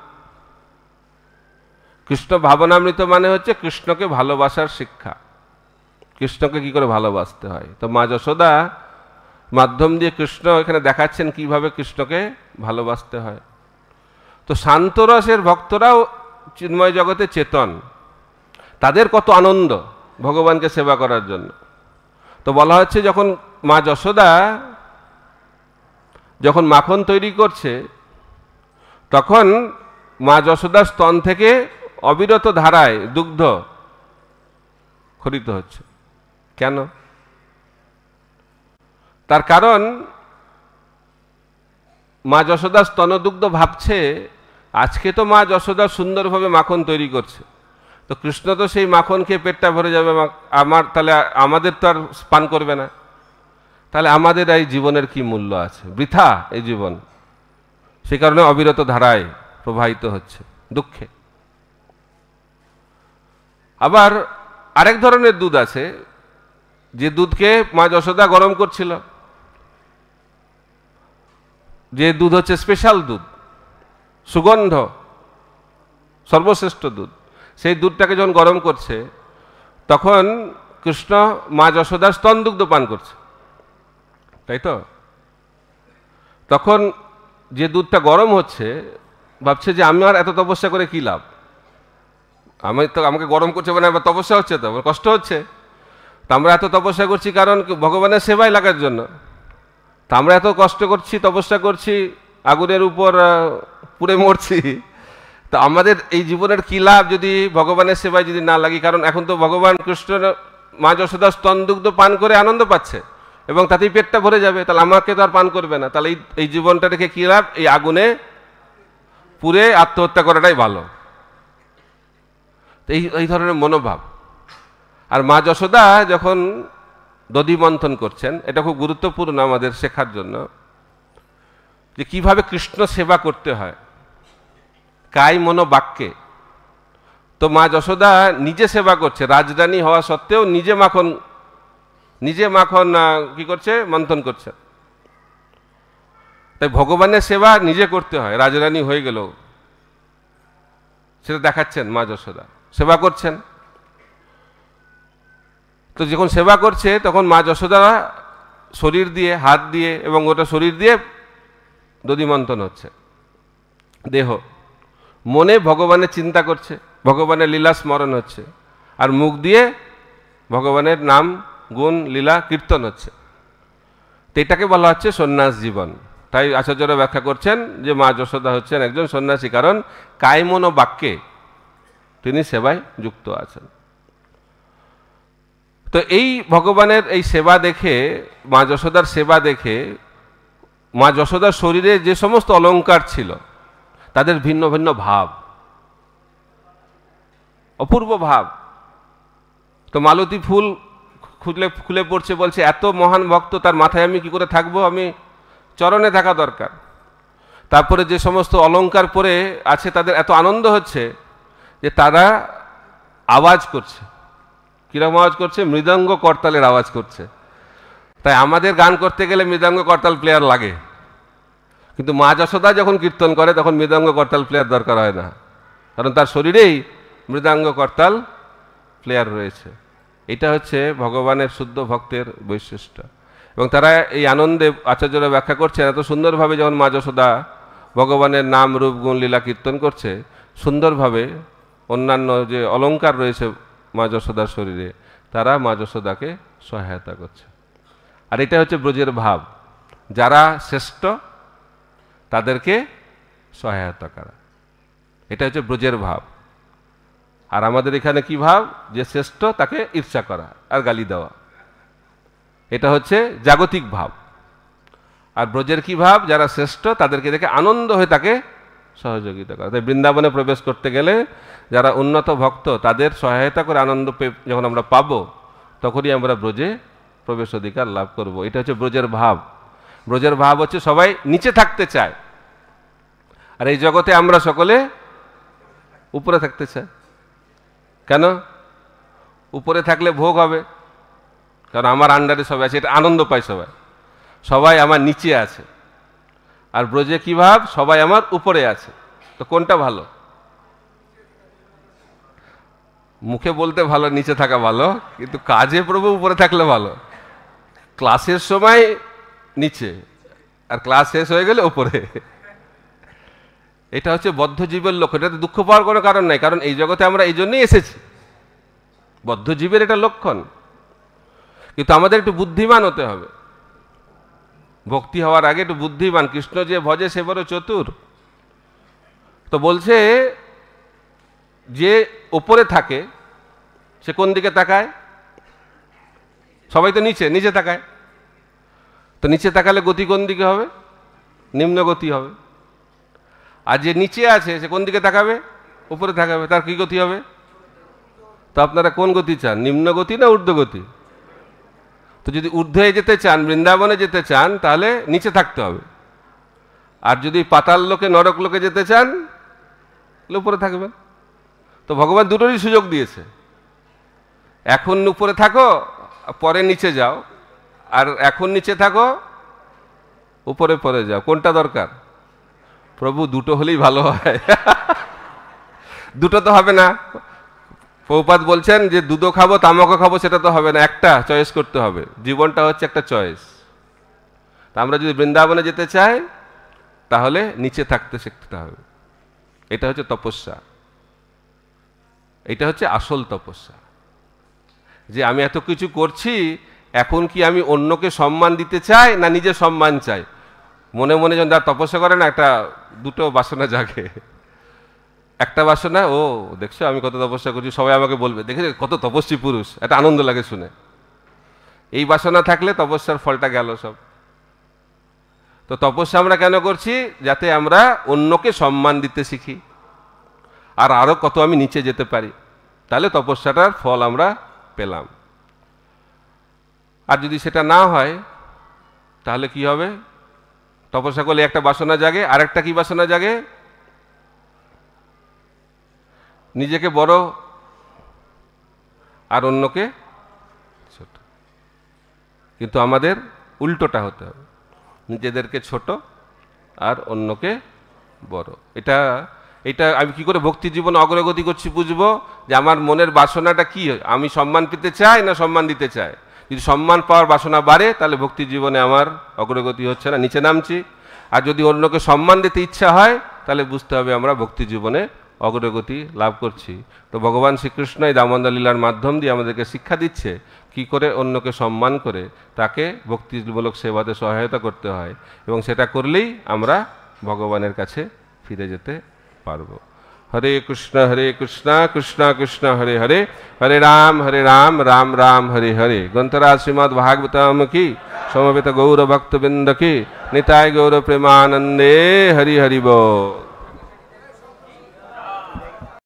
কৃষ্ণ ভাবনামৃত মানে হচ্ছে কৃষ্ণকে ভালোবাসার শিক্ষা। কৃষ্ণকে কি করে ভালোবাসতে হয়? তো মা যশোদা মাধ্যম দিয়ে কৃষ্ণ এখানে দেখাচ্ছেন কীভাবে কৃষ্ণকে ভালোবাসতে হয়। তো শান্তরসের ভক্তরাও চিন্ময় জগতে চেতন। তাদের কত আনন্দ ভগবানকে সেবা করার জন্য। তো বলা হচ্ছে যখন মা যশোদা যখন মাখন তৈরি করছে, তখন মা যশোদার স্তন থেকে অবিরত ধারায় দুগ্ধ খরিত হচ্ছে। কেন? তার কারণ মা যশোদা স্তনদুগ্ধ ভাবছে, আজকে তো মা যশোদা সুন্দরভাবে মাখন তৈরি করছে। তো কৃষ্ণ তো সেই মাখন খেয়ে পেটটা ভরে যাবে আমার তাহলে আমাদের তো আর পান করবে না। তাহলে আমাদের এই জীবনের কি মূল্য আছে? বৃথা এই জীবন। সে কারণে অবিরত ধারায় প্রবাহিত হচ্ছে, দুঃখে। আবার আরেক ধরনের দুধ আছে, যে দুধকে মা যশোদা গরম করছিল। যে দুধ হচ্ছে স্পেশাল দুধ, সুগন্ধ, সর্বশ্রেষ্ঠ দুধ। সেই দুধটাকে যখন গরম করছে, তখন কৃষ্ণ মা যশোদার স্তন দুগ্ধ পান করছে। তাই তো? তখন যে দুধটা গরম হচ্ছে, ভাবছে যে আমি আর এত তপস্যা করে কী লাভ? আমি তো আমাকে গরম করছে মানে আবার তপস্যা হচ্ছে তো, আমার কষ্ট হচ্ছে। তা আমরা এত তপস্যা করছি কারণ ভগবানের সেবায় লাগার জন্য। তা আমরা এত কষ্ট করছি, তপস্যা করছি, আগুনের উপর পুড়ে মরছি। তা আমাদের এই জীবনের কী লাভ যদি ভগবানের সেবায় যদি না লাগি? কারণ এখন তো ভগবান কৃষ্ণ মা যশোদা স্তনদুগ্ধ পান করে আনন্দ পাচ্ছে এবং তাতেই পেটটা ভরে যাবে। তাহলে আমাকে তো আর পান করবে না। তাহলে এই এই জীবনটা রেখে কী লাভ? এই আগুনে পুড়ে আত্মহত্যা করাটাই ভালো। এই এই ধরনের মনোভাব। আর মা যশোদা যখন দধি মন্থন করছেন, এটা খুব গুরুত্বপূর্ণ আমাদের শেখার জন্য যে কীভাবে কৃষ্ণ সেবা করতে হয়। কায় মনো বাক্যে। তো মা যশোদা নিজে সেবা করছে রাজরানী হওয়া সত্ত্বেও নিজে মাখন নিজে মাখন কি করছে? মন্থন করছে। তাই ভগবানের সেবা নিজে করতে হয় রাজরানী হয়ে গেল সেটা দেখাচ্ছেন মা যশোদা, সেবা করছেন। তো যখন সেবা করছে, তখন মা যশোদা শরীর দিয়ে, হাত দিয়ে এবং ওটা শরীর দিয়ে দধিমন্থন হচ্ছে, দেহ। মনে ভগবানের চিন্তা করছে, ভগবানের লীলা স্মরণ হচ্ছে, আর মুখ দিয়ে ভগবানের নাম, গুণ, লীলা, কীর্তন হচ্ছে। তো এটাকে বলা হচ্ছে সন্ন্যাস জীবন। তাই আচার্যরা ব্যাখ্যা করছেন যে মা যশোদা হচ্ছেন একজন সন্ন্যাসী, কারণ কায়মন ও বাক্যে তিনি সেবায় যুক্ত আছেন। তো এই ভগবানের এই সেবা দেখে, মা যশোদার সেবা দেখে, মা যশোদার শরীরে যে সমস্ত অলঙ্কার ছিল তাদের ভিন্ন ভিন্ন ভাব। অপূর্ব ভাব। তো মালতী ফুল খুলে খুলে পড়ছে, বলছে, এত মহান ভক্ত, তার মাথায় আমি কি করে থাকব? আমি চরণে থাকা দরকার। তারপরে যে সমস্ত অলংকার পরে আছে, তাদের এত আনন্দ হচ্ছে যে তারা আওয়াজ করছে। কীরকম আওয়াজ করছে? মৃদঙ্গ করতালের আওয়াজ করছে। তাই আমাদের গান করতে গেলে মৃদঙ্গ করতাল প্লেয়ার লাগে। কিন্তু মা যশোদা যখন কীর্তন করে, তখন মৃদাঙ্গ করতাল প্লেয়ার দরকার হয় না। কারণ তার শরীরেই মৃদাঙ্গ করতাল প্লেয়ার রয়েছে। এটা হচ্ছে ভগবানের শুদ্ধ ভক্তের বৈশিষ্ট্য। এবং তারা এই আনন্দে আচার্যরা ব্যাখ্যা করছেন, এত সুন্দরভাবে যখন মা যশোদা ভগবানের নাম, রূপ, গুণ, লীলা কীর্তন করছে, সুন্দরভাবে অন্যান্য যে অলঙ্কার রয়েছে মা যশোদার শরীরে, তারা মা যশোদাকে সহায়তা করছে। আর এটা হচ্ছে ব্রজের ভাব। যারা শ্রেষ্ঠ তাদেরকে সহায়তা করা। এটা হচ্ছে ব্রজের ভাব। আর আমাদের এখানে কি ভাব? যে শ্রেষ্ঠ তাকে ঈর্ষা করা আর গালি দেওয়া। এটা হচ্ছে জাগতিক ভাব। আর ব্রজের কি ভাব? যারা শ্রেষ্ঠ তাদেরকে দেখে আনন্দ হয়ে তাকে সহযোগিতা করা। তাই বৃন্দাবনে প্রবেশ করতে গেলে যারা উন্নত ভক্ত, তাদের সহায়তা করে আনন্দ যখন আমরা পাব, তখনই আমরা ব্রজে প্রবেশ অধিকার লাভ করব। এটা হচ্ছে ব্রজের ভাব। ব্রজের ভাব হচ্ছে সবাই নিচে থাকতে চায়। আর এই জগতে আমরা সকলে উপরে থাকতে চাই। কেন? উপরে থাকলে ভোগ হবে। কারণ আমার আন্ডারে সবাই আছে, এটা আনন্দ পায় সবাই। সবাই আমার নিচে আছে। আর ব্রজে কি ভাব? সবাই আমার উপরে আছে। তো কোনটা ভালো? মুখে বলতে ভালো, নিচে থাকা ভালো, কিন্তু কাজে প্রভু উপরে থাকলে ভালো। ক্লাসের সময় নিচে, আর ক্লাস শেষ হয়ে গেলে উপরে। এটা হচ্ছে বদ্ধজীবের লক্ষণ এটাতে দুঃখ পাওয়ার কোনো কারণ নাই, কারণ এই জগতে আমরা এই জন্যই এসেছি। বদ্ধজীবের এটা লক্ষণ। কিন্তু আমাদের একটু বুদ্ধিমান হতে হবে। ভক্তি হওয়ার আগে একটু বুদ্ধিমান। কৃষ্ণ যে ভজে সে বড় চতুর। তো বলছে, যে ওপরে থাকে, সে কোন দিকে তাকায়? সবাই তো নিচে নিচে তাকায়। তো নিচে তাকালে গতি কোন দিকে হবে? নিম্ন গতি হবে। আর যে নিচে আছে, সে কোন দিকে তাকাবে? উপরে তাকাবে, তার কি গতি হবে? তো আপনারা কোন গতি চান, নিম্ন গতি না ঊর্ধ্ব গতি? তো যদি ঊর্ধ্বে যেতে চান, বৃন্দাবনে যেতে চান, তাহলে নিচে থাকতে হবে। আর যদি পাতাল লোকে, নরক লোকে যেতে চান, তাহলে উপরে থাকবেন। তো ভগবান দুটোরই সুযোগ দিয়েছে। এখন উপরে থাকো, পরে নিচে যাও। আর এখন নিচে থাকো, উপরে পরে যাও। কোনটা দরকার? প্রভু, দুটো হলেই ভালো হয়। দুটো তো হবে না। পৌপাত বলছেন যে, দুধও খাব, তামাকও খাব, সেটা তো হবে না। একটা চয়েস করতে হবে। জীবনটা হচ্ছে একটা চয়েস তা আমরা যদি বৃন্দাবনে যেতে চাই, তাহলে নিচে থাকতে শিখতে হবে। এটা হচ্ছে তপস্যা। এটা হচ্ছে আসল তপস্যা। যে আমি এত কিছু করছি, এখন কি আমি অন্যকে সম্মান দিতে চাই, না নিজে সম্মান চাই? মনে মনে যখন যারা তপস্যা করে না, একটা দুটো বাসনা জাগে। একটা বাসনা, ও, দেখছ আমি কত তপস্যা করছি, সবাই আমাকে বলবে দেখে কত তপস্বী পুরুষ, একটা আনন্দ লাগে শুনে। এই বাসনা থাকলে তপস্যার ফলটা গেল সব। তো তপস্যা আমরা কেন করছি? যাতে আমরা অন্যকে সম্মান দিতে শিখি। আর আরও কত আমি নিচে যেতে পারি, তাহলে তপস্যাটার ফল আমরা পেলাম। আর যদি সেটা না হয়, তাহলে কি হবে? তপস্যা করলে একটা বাসনা জাগে, আরেকটা কি বাসনা জাগে? নিজেকে বড় আর অন্যকে ছোট। কিন্তু আমাদের উল্টোটা হতে হবে। নিজেদেরকে ছোট আর অন্যকে বড়। এটা এটা আমি কি করে ভক্তি জীবনে অগ্রগতি করছি বুঝব? যে আমার মনের বাসনাটা কি? আমি সম্মান পেতে চাই না সম্মান দিতে চাই? যদি সম্মান পাওয়ার বাসনা বাড়ে, তাহলে ভক্তি জীবনে আমার অগ্রগতি হচ্ছে না, নিচে নামছি। আর যদি অন্যকে সম্মান দিতে ইচ্ছা হয়, তাহলে বুঝতে হবে আমরা ভক্তি জীবনে অগ্রগতি লাভ করছি। তো ভগবান শ্রীকৃষ্ণ এই দামোদর লীলার মাধ্যম দিয়ে আমাদেরকে শিক্ষা দিচ্ছে, কি করে অন্যকে সম্মান করে তাকে ভক্তিমূলক সেবাতে সহায়তা করতে হয়। এবং সেটা করলেই আমরা ভগবানের কাছে ফিরে যেতে পারব। হরে কৃষ্ণ হরে কৃষ্ণ কৃষ্ণ কৃষ্ণ হরে হরে হরে রাম হরে রাম রাম রাম হরে হরে গ্রন্থরাজ শ্রীমদ ভাগবতম কি সমবেত গৌর ভক্তবৃন্দ কি নিতায় গৌর প্রেমানন্দে হরি হরি বল